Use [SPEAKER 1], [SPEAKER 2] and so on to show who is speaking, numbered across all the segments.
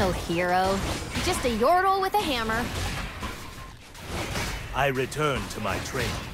[SPEAKER 1] no hero. Just a yordle with a hammer.
[SPEAKER 2] I return to my training.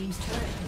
[SPEAKER 3] Team's turret